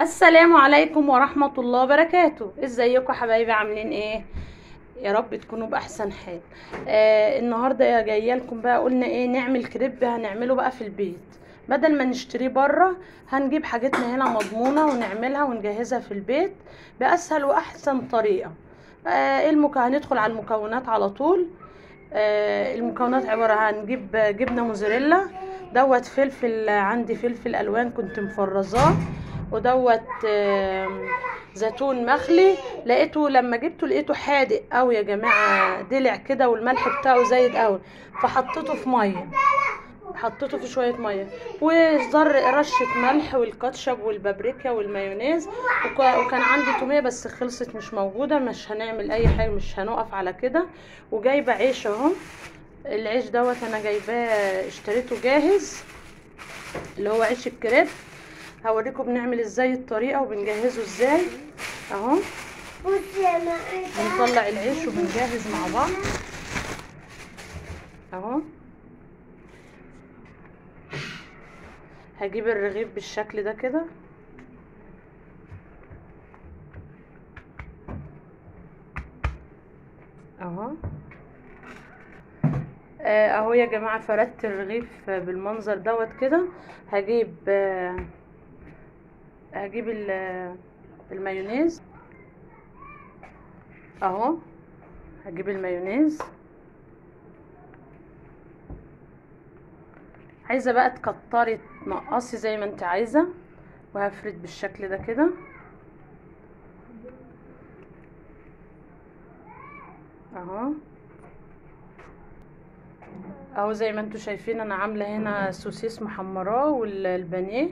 السلام عليكم ورحمة الله وبركاته. إزيكم حبايبي؟ عاملين إيه؟ يا رب تكونوا بأحسن حال. آه النهاردة يا جاية لكم بقى قلنا إيه؟ نعمل كريب هنعمله بقى في البيت. بدل ما نشتريه بره هنجيب حاجتنا هنا مضمونة ونعملها ونجهزها في البيت بأسهل وأحسن طريقة. آه إيه المك... هندخل على المكونات على طول. آه المكونات عبارة عن نجيب جبنة موزاريلا دوت فلفل عندي فلفل ألوان كنت مفرزاه. ودوت زيتون مخلي. لقيته لما جبته لقيته حادق قوي يا جماعة دلع كده والملح بتاعه زايد قوي فحطيته في مية حطيته في شوية مية. وزر رشة ملح والكاتشب والبابريكا والمايونيز. وك- وكان عندي تومية بس خلصت مش موجودة مش هنعمل أي حاجة مش هنقف على كده. وجايبة عيش أهو. العيش دوت أنا جايباه اشتريته جاهز اللي هو عيش الكريب. هوريكم بنعمل إزاي الطريقة وبنجهزه إزاي. اهو. بنطلع العيش وبنجهز مع بعض. اهو. هجيب الرغيف بالشكل ده كده. اهو. آه، اهو يا جماعة فردت الرغيف بالمنظر دوت كده. هجيب آه، هجيب ال- المايونيز. أهو. هجيب المايونيز. عايزة بقى تكتري تنقصي زي ما انت عايزة. وهفرد بالشكل ده كده. أهو. أهو زي ما أنتوا شايفين أنا عاملة هنا سوسيس محمراه والبانيه.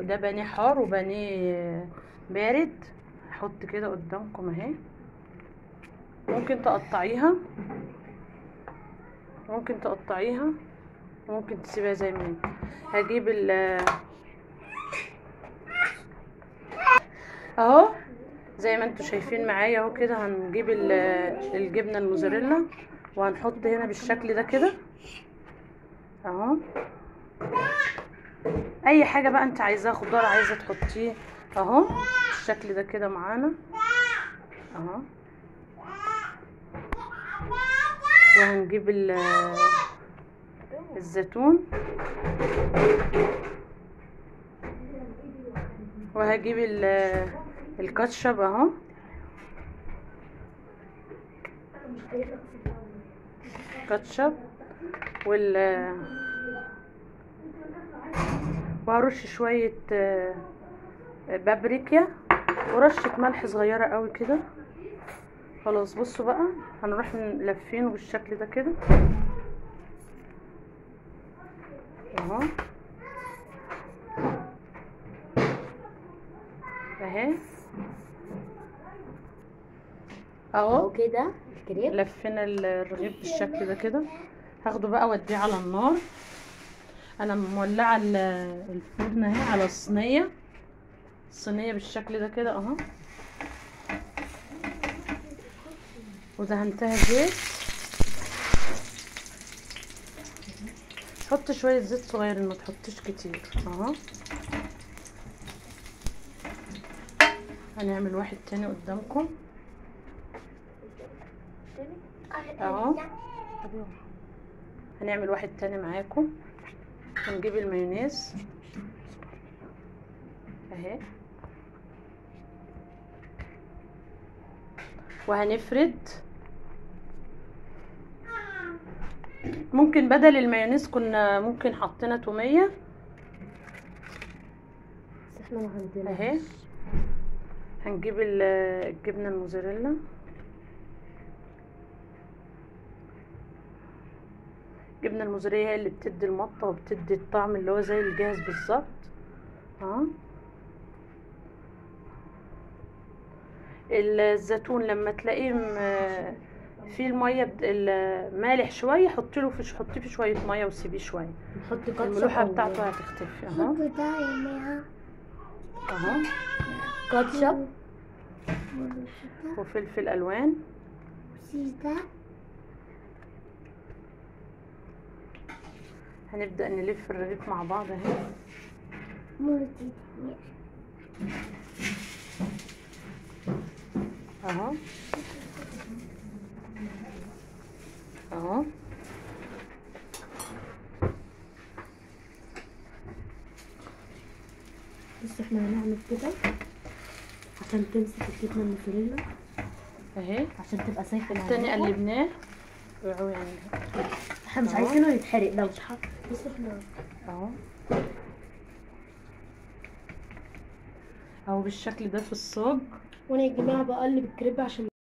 ده بانيه حار وبانيه بارد. هحط كده قدامكم أهي. ممكن تقطعيها. ممكن تقطعيها. ممكن تسيبها زي ما هي. هجيب ال أهو. زي ما أنتوا شايفين معايا أهو كده هنجيب ال- الجبنة الموزاريلا وهنحط هنا بالشكل ده كده. اهو. اي حاجة بقى انت عايزاها خضار عايزه تحطيه. اهو. بالشكل ده كده معانا. اهو. وهنجيب ال- الزيتون. وهجيب ال- الكاتشب اهو. كاتشب. وال وهرش شوية آه، بابريكا ورشة ملح صغيرة قوي كده. خلاص بصوا بقى هنروح لفينه بالشكل ده كده. أهو. أهي. أهو. أهو كده الكريب. لفينا الرغيف بالشكل ده كده. هاخده بقى اوديه على النار. أنا مولعة ال- الفرن أهي على الصينية. الصينية بالشكل ده كده أهو. ودهنتها زيت. حط شوية زيت صغير ما تحطش كتير. أهو. هنعمل واحد تاني قدامكم. أهو. هنعمل واحد تاني معاكم. هنجيب المايونيز. اهي. وهنفرد. ممكن بدل المايونيز كنا ممكن حطينا عندنا اهي. هنجيب ال- الجبنة الموزاريلا. الجبنة الموزاريلا هي اللي بتدي المطة وبتدي الطعم اللي هو زي الجاهز بالظبط. آه الزيتون لما تلاقيه م- فيه المية بت- ال- مالح شوية حطي له في حطيه في شوية مية وسيبيه شوية. نحط أو- بتاعته هتختفي. اهو اهو كاتشب. وفلفل ألوان. هنبدأ نلف الرغيف مع بعض أهي. أهو. أهو. بص إحنا هنعمل كده عشان تمسك الجبنة الموتزاريلا. أهي. عشان تبقى سايحة مع التاني. قلبناه. إحنا مش. عايزينه يتحرق. لو إحنا أهو. أهو بالشكل ده في الصاج وأنا يا جماعة بقلب الكريب عشان